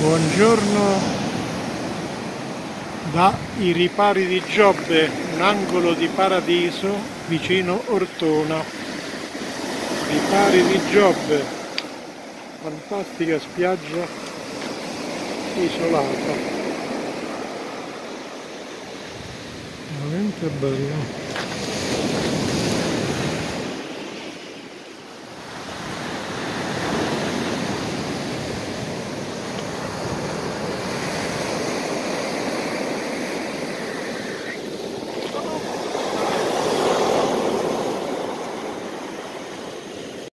Buongiorno da I Ripari di Giobbe, un angolo di paradiso vicino Ortona. Ripari di Giobbe, fantastica spiaggia isolata. Veramente bello.